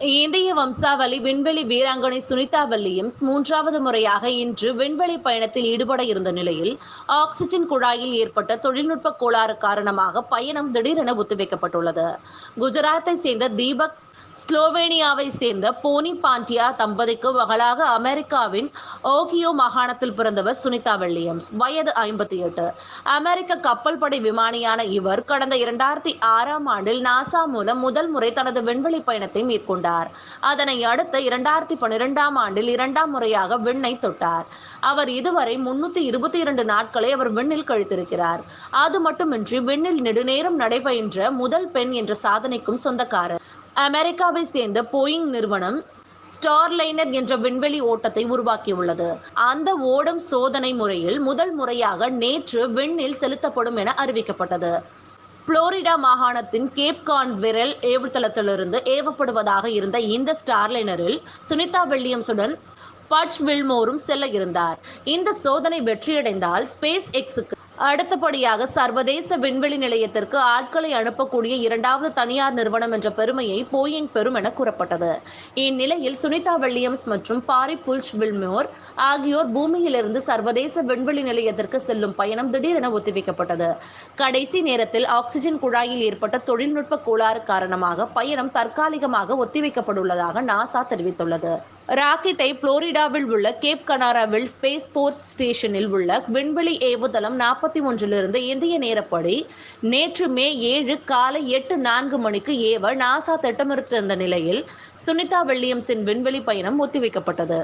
இந்திய வம்சாவளி விண்வெளி வீராங்கனை சுனிதா வில்லியம்ஸ் மூன்றாவது முறையாக இன்று விண்வெளி பயணத்தில் ஈடுபட இருந்த நிலையில் ஆக்சிஜன் குழாயில் ஏற்பட்ட தொழில்நுட்ப கோளாறு காரணமாக பயணம் திடீரென ஒத்திவைக்கப்பட்டுள்ளது. குஜராத்தை சேர்ந்த தீபக் ஸ்லோவேனியாவை சேர்ந்த போனி பாண்டியா தம்பதிக்கு மகளாக அமெரிக்காவின் ஓகியோ மாகாணத்தில் பிறந்தவர் சுனிதா வில்லியம்ஸ். வயது ஐம்பத்தி எட்டு. அமெரிக்க கப்பல் படை விமானியான இவர் கடந்த இரண்டாயிரத்தி ஆறாம் ஆண்டில் நாசா மூலம் முதல் முறை தனது விண்வெளி பயணத்தை மேற்கொண்டார். அதனை அடுத்து இரண்டாயிரத்தி பன்னிரெண்டாம் ஆண்டில் இரண்டாம் முறையாக விண்ணை தொட்டார். அவர் இதுவரை முன்னூத்தி இருபத்தி இரண்டு நாட்களை அவர் விண்ணில் கழித்திருக்கிறார். அது மட்டுமின்றி விண்ணில் நெடுநேரம் நடைபெற்ற முதல் பெண் என்ற சாதனைக்கும் சொந்தக்காரர். அமெரிக்காவை சேர்ந்த போயிங் நிறுவனம் ஸ்டார்லைனர் என்ற விண்வெளி ஓட்டத்தை உருவாக்கியுள்ளது. அந்த ஓடும் சோதனை முறையில் முதல் முறையாக நேற்று விண்ணில் செலுத்தப்படும் என அறிவிக்கப்பட்டது. புளோரிடா மாகாணத்தின் கேப்கான் விரல் ஏவுதளத்திலிருந்து ஏவப்படுவதாக இருந்த இந்த ஸ்டார்லைனரில் சுனிதா வில்லியம்ஸுடன் பட்ச் வில்மோரும் செல்ல இருந்தார். இந்த சோதனை வெற்றியடைந்தால் ஸ்பேஸ் எக்ஸுக்கு அடுத்தபடியாக சர்வதேச விண்வெளி நிலையத்திற்கு ஆட்களை அனுப்பக்கூடிய இரண்டாவது தனியார் நிறுவனம் என்ற பெருமையை போயிங் பெறும் என கூறப்பட்டது. இந்நிலையில் சுனிதா வில்லியம்ஸ் மற்றும் பாரி புல்ச் வில்மோர் ஆகியோர் பூமியிலிருந்து சர்வதேச விண்வெளி நிலையத்திற்கு செல்லும் பயணம் திடீரென ஒத்திவைக்கப்பட்டது. கடைசி நேரத்தில் ஆக்சிஜன் குழாயில் ஏற்பட்ட தொழில்நுட்ப கோளாறு காரணமாக பயணம் தற்காலிகமாக ஒத்திவைக்கப்பட்டுள்ளதாக நாசா தெரிவித்துள்ளது. ராக்கெட்டை புளோரிடாவில் உள்ள கேப் கனாராவில் ஸ்பேஸ் போர்ஸ் ஸ்டேஷனில் உள்ள விண்வெளி ஏவுதளம் நாற்பது நாற்பத்தி ஒன்றிலிருந்து இந்திய நேரப்படி நேற்று மே ஏழு காலை எட்டு நான்கு மணிக்கு ஏவ நாசா திட்டமிட்டிருந்த நிலையில் சுனிதா வில்லியம்ஸின் விண்வெளி பயணம் ஒத்திவைக்கப்பட்டது.